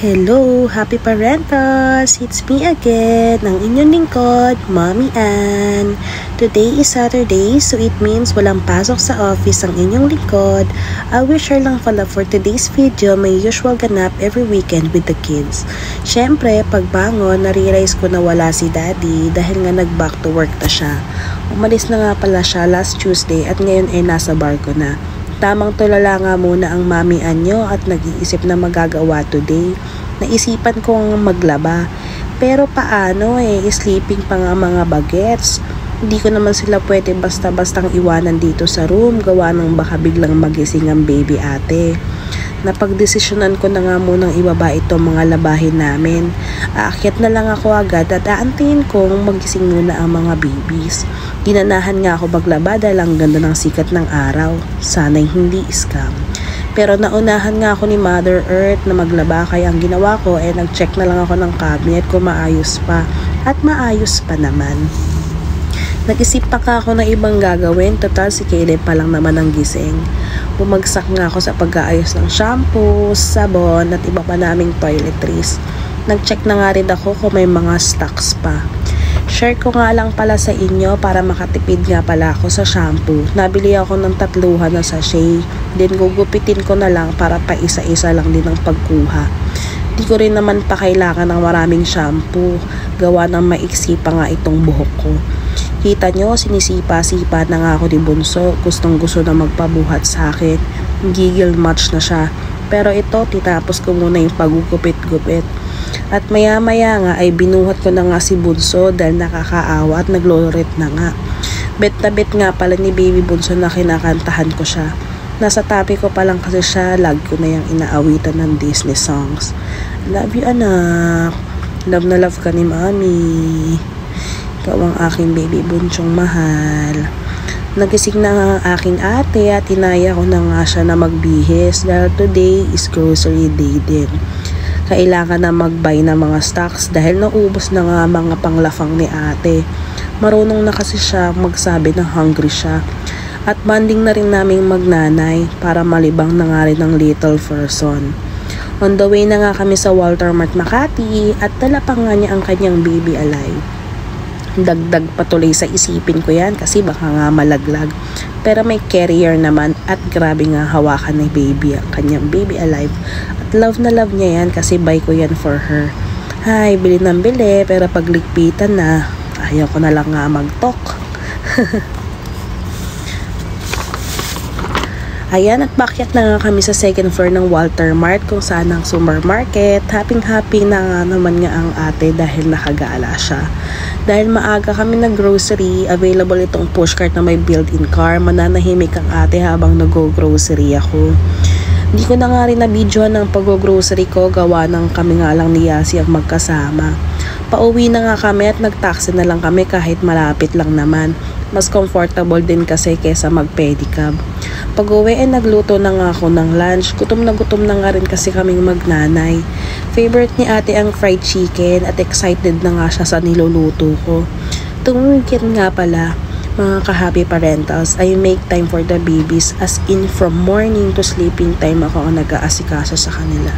Hello! Happy Parentas! It's me again, ang inyong lingkod, Mommy Ann. Today is Saturday, so it means walang pasok sa office ang inyong lingkod. I will share lang pala for today's video may usual ganap every weekend with the kids. Siyempre, pagbangon, na-realize ko na wala si daddy dahil nga nag-back to work na siya. Umalis na nga pala siya last Tuesday at ngayon ay nasa bar ko na. Tamang tulala nga muna ang mami anyo at nag-iisip na magagawa today. Naisipan kong maglaba. Pero paano eh, sleeping pa nga mga bagets. Hindi ko naman sila pwede basta-bastang iwanan dito sa room gawa ng baka biglang magising ang baby ate. Napagdesisyonan ko na nga munang ibaba itong mga labahin namin. Aakyat na lang ako agad at aantayin kong magising muna ang mga babies. Ginanahan nga ako maglaba dahil ang ganda ng sikat ng araw. Sana'y hindi scam. Pero naunahan nga ako ni Mother Earth na maglaba kaya ang ginawa ko ay nag-check na lang ako ng cabinet kung maayos pa. At maayos pa naman. Nag-isip pa ka ako ng ibang gagawin, total si Caleb pa lang naman ang gising. Bumagsak nga ako sa pag-aayos ng shampoo, sabon at iba pa naming toiletries. Nag-check na nga rin ako kung may mga stocks pa. Share ko nga lang pala sa inyo para makatipid nga pala ako sa shampoo. Nabili ako ng tatluhan na sachet. Then gugupitin ko na lang para pa isa-isa lang din ang pagkuha. Di ko rin naman pa kailangan ng maraming shampoo. Gawa ng maiksi pa nga itong buhok ko. Kita nyo, sinisipa-sipa na nga ako ni Bunso. Gustong gusto na magpabuhat sa akin. Giggle match na siya. Pero ito, titapos ko muna yung pagugupit-gupit. At maya-maya nga ay binuhat ko na nga si Bunso dahil nakakaawa at naglorit na nga. Bet na bet nga pala ni Baby Bunso na kinakantahan ko siya. Nasa tabi ko pa lang kasi siya, lag ko na yung inaawitan ng Disney songs. Love you anak. Love na love ka ni Mami. Ikaw ang aking baby bunchong mahal. Nagising na nga ang aking ate at inaya ko na nga siya na magbihis dahil today is grocery day din kailangan na mag-buy ng mga stocks dahil naubos na nga mga panglafang ni ate. Marunong na kasi siya magsabi na hungry siya. At banding na rin naming magnanay para malibang na nga rin ng little person. On the way na nga kami sa Walter Mart Makati at dala pa nga niya ang kanyang baby alive. Dagdag patuloy sa isipin ko yan kasi baka nga malaglag. Pero may carrier naman at grabe nga hawakan ni baby ang kanyang baby alive. Love na love niya yan kasi buy ko yan for her. Hay, bili ng bili pero pagligpitan na, ayaw ko na lang nga mag-talk. Ayan at bakyat na nga kami sa second floor ng Walter Mart kung saan ang supermarket. Happy happy na nga naman nga ang ate dahil nakagala siya. Dahil maaga kami nag grocery, available itong pushcart na may built-in car. Mananahimik ang ate habang nag-grocery ako. Hindi ko na nga rin na-videoan ng pag-grocery ko gawa ng kami nga lang ni Yasi ang magkasama. Pauwi na nga kami at nag-taxi na lang kami kahit malapit lang naman. Mas comfortable din kasi kesa mag-pedicab. Pag uwi ay nagluto na nga ako ng lunch. Gutom na gutom na nga rin kasi kaming magnanay. Favorite ni ate ang fried chicken at excited na nga siya sa niluluto ko. Tumigit nga pala, mga ka-happy parentals, I make time for the babies as in from morning to sleeping time ako ang nag-aasikaso sa kanila.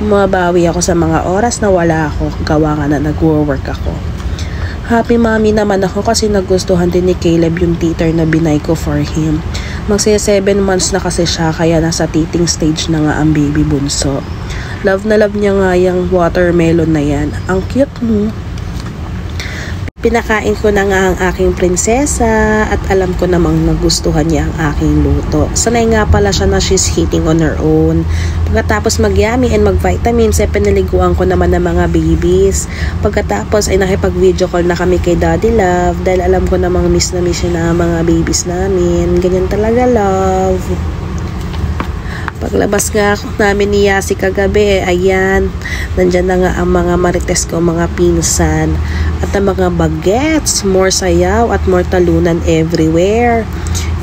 Mabawi ako sa mga oras na wala ako, gawa nga na nag-work ako. Happy mommy naman ako kasi nagustuhan din ni Caleb yung teeter na binay ko for him. Magsi 7 months na kasi siya kaya nasa teething stage na nga ang baby bunso. Love na love niya nga yung watermelon na yan. Ang cute mo. Pinakain ko na nga ang aking prinsesa at alam ko namang nagustuhan niya ang aking luto. Sanay nga pala siya na she's hitting on her own. Pagkatapos magyami and mag-vitamins, ay pinaliguan ko naman ng mga babies. Pagkatapos ay nakipag-video call na kami kay Daddy Love dahil alam ko namang miss na miss na mga babies namin. Ganyan talaga, love. Paglabas nga ako namin ni Yasi kagabi, ayan, nandyan na nga ang mga marites ko, mga pinsan, at ang mga bagets, more sayaw at more talunan everywhere.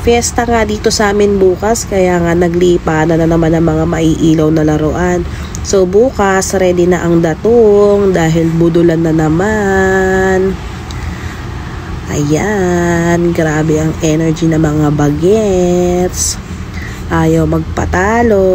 Fiesta nga dito sa amin bukas, kaya nga naglipa na, na naman ang mga maiilaw na laruan. So bukas, ready na ang datong dahil budulan na naman. Ayan, grabe ang energy ng mga bagets ayaw magpatalo.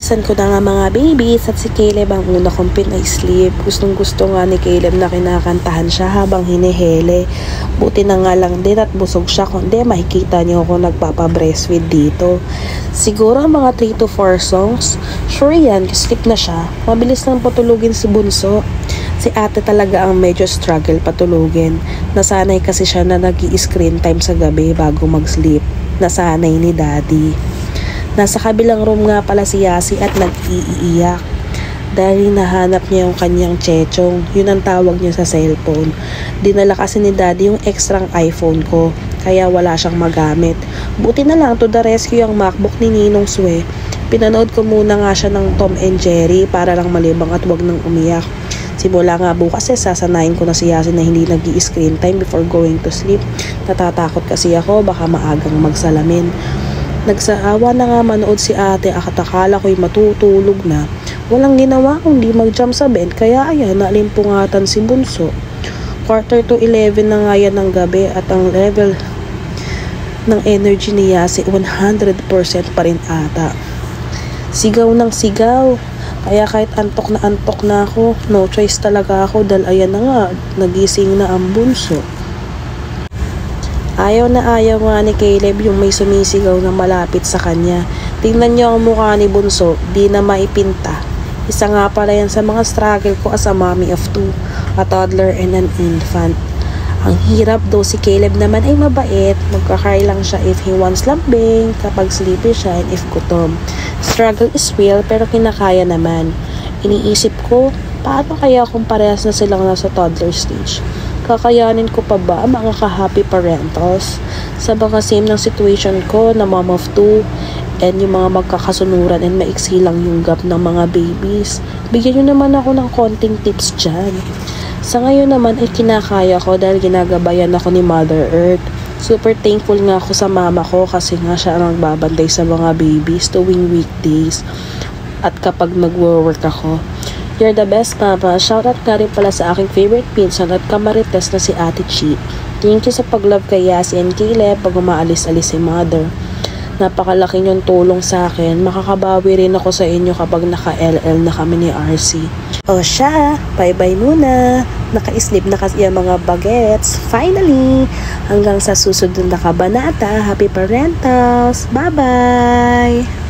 San ko na nga mga babies at si Caleb ang una kong pinay-sleep. Gustong gusto nga ni Caleb na kinakantahan siya habang hinihele. Buti na nga lang din at busog siya kundi makikita niyo ako nagpapa-breastfeed dito. Siguro mga 3 to 4 songs. Sure yan, sleep na siya. Mabilis lang patulugin si Bunso. Si ate talaga ang medyo struggle patulugin. Nasanay kasi siya na nag screen time sa gabi bago mag-sleep. Nasanay ni daddy. Nasa kabilang room nga pala si Yasi at nag-iiyak. Dahil nahanap niya yung kanyang chechong, yun ang tawag niya sa cellphone. Dinala kasi ni daddy yung extra iPhone ko, kaya wala siyang magamit. Buti na lang to the rescue ang MacBook ni Ninong Sue. Pinanood ko muna nga siya ng Tom and Jerry para lang malibang at wag nang umiyak. Simula nga bukas eh, sasanayin ko na si Yasin na hindi nag screen time before going to sleep. Natatakot kasi ako, baka maagang magsalamin. Nagsaawa na nga manood si ate at akala ko'y matutulog na. Walang ginawa kundi mag-jump sa bed kaya ayan nalimpungatan si Bunso. Quarter to 11 na nga yan ng gabi at ang level ng energy ni Yasi 100% pa rin ata. Sigaw ng sigaw. Kaya kahit antok na antok na ako, no choice talaga ako dahil ayan na nga, nagising na ang bunso. Ayaw na ayaw nga ni Caleb yung may sumisigaw na malapit sa kanya. Tingnan niyo ang mukha ni Bunso, di na maipinta. Isa nga pala yan sa mga struggle ko as a mommy of two, a toddler and an infant. Ang hirap daw si Caleb naman ay mabait, magkakry lang siya if he wants lambing, kapag sleepy siya and if gutom. Struggle is real pero kinakaya naman. Iniisip ko, paano kaya kung parehas na silang nasa toddler stage? Kakayanin ko pa ba ang mga ka-happy parentals? Sa baka same ng situation ko na mom of two and yung mga magkakasunuran and maiksi lang yung gap ng mga babies. Bigyan nyo naman ako ng konting tips dyan. Sa ngayon naman ay kinakaya ko dahil ginagabayan ako ni Mother Earth. Super thankful nga ako sa mama ko kasi nga siya ang nagbabantay sa mga babies tuwing weekdays at kapag nagwo-work ako. You're the best, Papa. Shoutout ka rin pala sa aking favorite pinsan at kamarites na si Ate Chi. Thank you sa pag-love kay Yasi and Caleb pag umaalis-alis si Mother. Napakalaki niyong tulong sa akin. Makakabawi rin ako sa inyo kapag naka-LL na kami ni RC. O siya, bye-bye muna. Naka-sleep na kasi ang mga bagets. Finally! Hanggang sa susunod na kabanata. Happy parentals! Bye-bye!